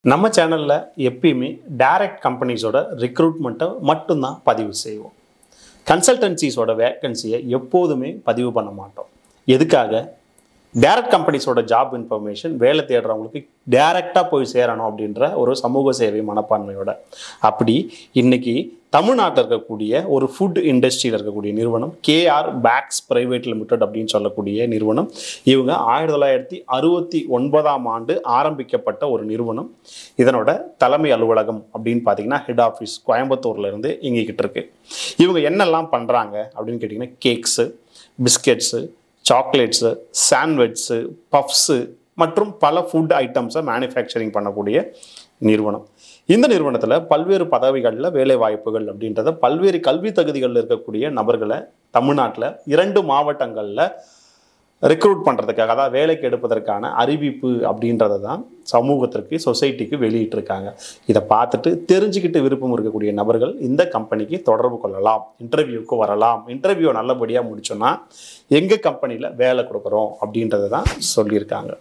நம்ம சேனலில் எப்பயுமே டைரக்ட் கம்பெனிஸோட ரிக்ரூட்மெண்ட்டை மட்டும்தான் பதிவு செய்வோம். கன்சல்டன்சிஸோட வேக்கன்சியை எப்போதுமே பதிவு பண்ண மாட்டோம். எதுக்காக? டேரக்ட் கம்பெனிஸோட ஜாப் இன்ஃபர்மேஷன் வேலை தேடுறவங்களுக்கு டேரெக்டாக போய் சேரணும் அப்படின்ற ஒரு சமூக சேவை மனப்பான்மையோட. அப்படி இன்னைக்கு தமிழ்நாட்டில் இருக்கக்கூடிய ஒரு ஃபுட் இண்டஸ்ட்ரியில் இருக்கக்கூடிய நிறுவனம் கேஆர் பேக்ஸ் பிரைவேட் லிமிடெட் அப்படின்னு சொல்லக்கூடிய நிறுவனம். இவங்க ஆயிரத்தி தொள்ளாயிரத்தி அறுபத்தி ஒன்பதாம் ஆண்டு ஆரம்பிக்கப்பட்ட ஒரு நிறுவனம். இதனோட தலைமை அலுவலகம் அப்படின்னு பார்த்தீங்கன்னா ஹெட் ஆஃபீஸ் கோயம்புத்தூர்லேருந்து இங்கே கிட்ட இருக்கு. இவங்க என்னெல்லாம் பண்ணுறாங்க அப்படின்னு கேட்டிங்கன்னா cakes biscuits chocolates sandwiches puffs மற்றும் பல ஃபுட் ஐட்டம்ஸை மேனுஃபேக்சரிங் பண்ணக்கூடிய நிறுவனம். இந்த நிறுவனத்தில் பல்வேறு பதவிகளில் வேலை வாய்ப்புகள் அப்படின்றத பல்வேறு கல்வி தகுதிகளில் இருக்கக்கூடிய நபர்களை தமிழ்நாட்டில் இரண்டு மாவட்டங்களில் ரெக்ரூட் பண்ணுறதுக்காக அதாவது வேலைக்கு எடுப்பதற்கான அறிவிப்பு அப்படின்றத தான் சமூகத்திற்கு சொசைட்டிக்கு வெளியிட்டிருக்காங்க. இதை பார்த்துட்டு தெரிஞ்சுக்கிட்டு விருப்பம் இருக்கக்கூடிய நபர்கள் இந்த கம்பெனிக்கு தொடர்பு கொள்ளலாம் இன்டர்வியூக்கு வரலாம். இன்டர்வியூ நல்லபடியாக முடிச்சோன்னா எங்கள் கம்பெனியில் வேலை கொடுக்குறோம் அப்படின்றத தான் சொல்லியிருக்காங்க.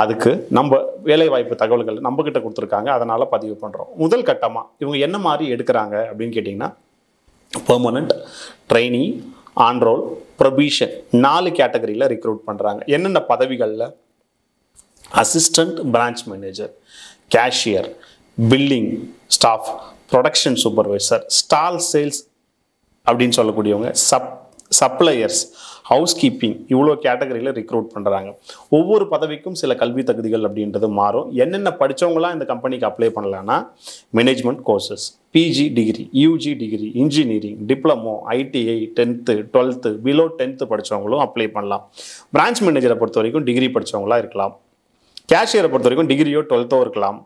அதுக்கு நம்ம வேலைவாய்ப்பு தகவல்கள் நம்மக்கிட்ட கொடுத்துருக்காங்க அதனால் பதிவு பண்ணுறோம் முதல் கட்டமாக இவங்க என்ன மாதிரி எடுக்கிறாங்க அப்படின்னு கேட்டிங்கன்னா பெர்மனண்ட் ட்ரைனிங் ஆன்ரோல் ப்ரொபிஷன் நாலு கேட்டகரியில் ரிக்ரூட் பண்ணுறாங்க என்னென்ன பதவிகளில்? Assistant branch manager cashier billing staff production supervisor stall sales அப்படின்னு சொல்லக்கூடியவங்க சப் சப்ளையர்ஸ் ஹவுஸ் கீப்பிங் இவ்வளோ கேட்டகரியில் ரிக்ரூட் பண்ணுறாங்க ஒவ்வொரு பதவிக்கும் சில கல்வி தகுதிகள் அப்படின்றது மாறும். என்னென்ன படித்தவங்களாம் இந்த கம்பெனிக்கு அப்ளை பண்ணலான்னா management courses PG degree UG degree engineering diploma ITI tenth twelfth below tenth படித்தவங்களும் apply பண்ணலாம். பிரான்ச் மேனேஜரை பொறுத்த வரைக்கும் டிகிரி படித்தவங்களா இருக்கலாம். கேஷியரை பொறுத்த வரைக்கும் டிகிரியோ டுவெல்த்தோ இருக்கலாம்.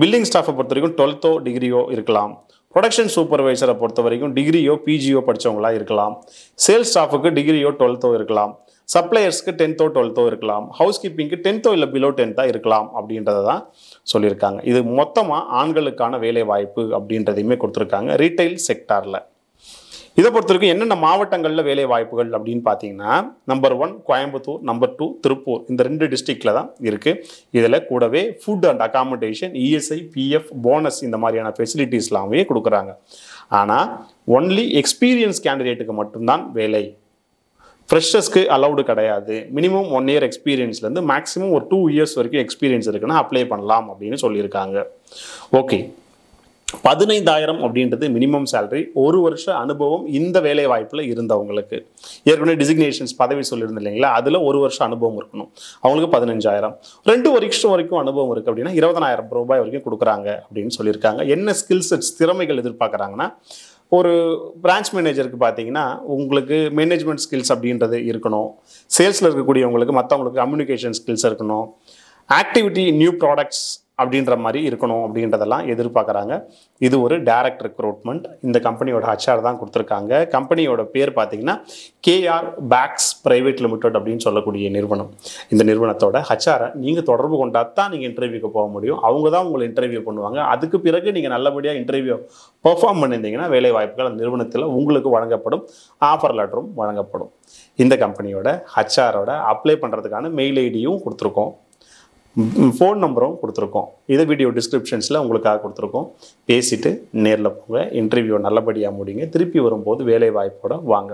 பில்லிங் ஸ்டாஃபை பொறுத்த வரைக்கும் டுவெல்த்தோ டிகிரியோ இருக்கலாம். ப்ரொடக்ஷன் சூப்பர்வைசரை பொறுத்த வரைக்கும் டிகிரியோ பிஜியோ படித்தவங்களாக இருக்கலாம். சேல்ஸ் ஸ்டாஃபுக்கு டிகிரியோ டுவெல்த்தோ இருக்கலாம். சப்ளையர்ஸ்க்கு டென்த்தோ டுவெல்த்தோ இருக்கலாம். ஹவுஸ் கீப்பிங்க்கு டென்த்தோ இல்லை பிலோ டென்த்தாக இருக்கலாம் அப்படின்றத தான் சொல்லியிருக்காங்க. இது மொத்தமாக ஆண்களுக்கான வேலை வாய்ப்பு அப்படின்றதையுமே கொடுத்துருக்காங்க. ரீட்டைல் செக்டாரில் இதை பொறுத்த வரைக்கும் என்னென்ன மாவட்டங்களில் வேலை வாய்ப்புகள் அப்படின்னு பார்த்தீங்கன்னா number one Coimbatore number two Tiruppur இந்த ரெண்டு டிஸ்ட்ரிக்டில் தான் இருக்குது இதில் கூடவே food and accommodation ESI PF bonus இந்த மாதிரியான ஃபெசிலிட்டிஸ்லாமே கொடுக்குறாங்க. ஆனால் ஒன்லி எக்ஸ்பீரியன்ஸ் கேண்டிடேட்டுக்கு மட்டும்தான் வேலை. ஃப்ரெஷர்ஸ்க்கு அலௌடு கிடையாது. மினிமம் ஒன் இயர் எக்ஸ்பீரியன்ஸ்லேருந்து மேக்ஸிமம் ஒரு டூ இயர்ஸ் வரைக்கும் எக்ஸ்பீரியன்ஸ் இருக்குன்னா அப்ளை பண்ணலாம் அப்படின்னு சொல்லியிருக்காங்க. ஓகே பதினைந்தாயிரம் அப்படின்றது மினிமம் சேலரி ஒரு வருஷ அனுபவம் இந்த வேலை வாய்ப்பில் இருந்தவங்களுக்கு. ஏற்கனவே டிசிக்னேஷன்ஸ் பதவி சொல்லியிருந்தேன் இல்லைங்களா? அதில் ஒரு வருஷம் அனுபவம் இருக்கணும். அவங்களுக்கு பதினஞ்சாயிரம். ரெண்டு வருஷம் வரைக்கும் அனுபவம் இருக்குது அப்படின்னா இருபதனாயிரம் ரூபாய் வரைக்கும் கொடுக்குறாங்க அப்படின்னு சொல்லியிருக்காங்க. என்ன ஸ்கில் செட்ஸ் திறமைகள் எதிர்பார்க்குறாங்கன்னா ஒரு பிரான்ச் மேனேஜருக்கு பார்த்தீங்கன்னா உங்களுக்கு மேனேஜ்மெண்ட் ஸ்கில்ஸ் அப்படின்றது இருக்கணும். சேல்ஸில் இருக்கக்கூடியவங்களுக்கு மற்றவங்களுக்கு கம்யூனிகேஷன் ஸ்கில்ஸ் இருக்கணும். ஆக்டிவிட்டி நியூ ப்ராடக்ட்ஸ் அப்படின்ற மாதிரி இருக்கணும் அப்படின்றதெல்லாம் எதிர்பார்க்குறாங்க. இது ஒரு டைரக்ட் ரெக்ரூட்மெண்ட் இந்த கம்பெனியோட ஹச்ஆர் தான் கொடுத்துருக்காங்க. கம்பெனியோட பேர் பார்த்தீங்கன்னா கேஆர் பேக்ஸ் ப்ரைவேட் லிமிடெட் அப்படின்னு சொல்லக்கூடிய நிறுவனம். இந்த நிறுவனத்தோட ஹச்ஆரை நீங்கள் தொடர்பு கொண்டா தான் நீங்கள் இன்டர்வியூக்கு போக முடியும். அவங்க தான் உங்களை இன்டர்வியூ பண்ணுவாங்க. அதுக்கு பிறகு நீங்கள் நல்லபடியாக இன்டர்வியூ பெர்ஃபார்ம் பண்ணியிருந்தீங்கன்னா வேலை வாய்ப்புகள் அந்த நிறுவனத்தில் உங்களுக்கு வழங்கப்படும். ஆஃபர் லெட்டரும் வழங்கப்படும். இந்த கம்பெனியோட ஹச்ஆரோட அப்ளை பண்ணுறதுக்கான மெயில் ஐடியும் கொடுத்துருக்கோம். ஃபோன் நம்பரும் கொடுத்துருக்கோம். இதை வீடியோ டிஸ்கிரிப்ஷன்ஸில் உங்களுக்காக கொடுத்துருக்கோம். பேசிட்டு நேரில் போங்க. இன்டர்வியூ நல்லபடியாக முடிங்க. திருப்பி வரும்போது வேலை வாய்ப்போட வாங்க.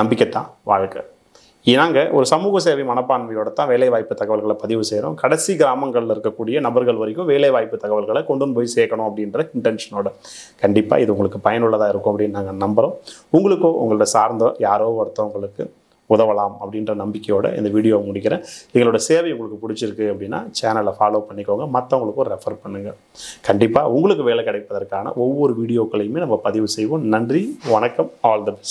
நம்பிக்கைத்தான் வாழ்க்கை. நாங்கள் ஒரு சமூக சேவை மனப்பான்மையோட தான் வேலைவாய்ப்பு தகவல்களை பதிவு செய்கிறோம் கடைசி கிராமங்களில் இருக்கக்கூடிய நபர்கள் வரைக்கும் வேலைவாய்ப்பு தகவல்களை கொண்டு போய் சேர்க்கணும் அப்படின்ற இன்டென்ஷனோட கண்டிப்பாக இது உங்களுக்கு பயனுள்ளதாக இருக்கும் அப்படின்னு நாங்கள் நம்புகிறோம் உங்களுக்கோ உங்களோட சார்ந்த யாரோ ஒருத்தவங்களுக்கு உதவலாம் அப்படின்ற நம்பிக்கையோட இந்த வீடியோவை முடிக்கிறேன். எங்களோட சேவை உங்களுக்கு பிடிச்சிருக்கு அப்படின்னா சேனலை ஃபாலோ பண்ணிக்கோங்க. மற்றவங்களுக்கும் ரெஃபர் பண்ணுங்கள் கண்டிப்பாக உங்களுக்கு வேலை கிடைப்பதற்கான ஒவ்வொரு வீடியோக்களையுமே நம்ம பதிவு செய்வோம். நன்றி வணக்கம் ஆல் த பெஸ்ட்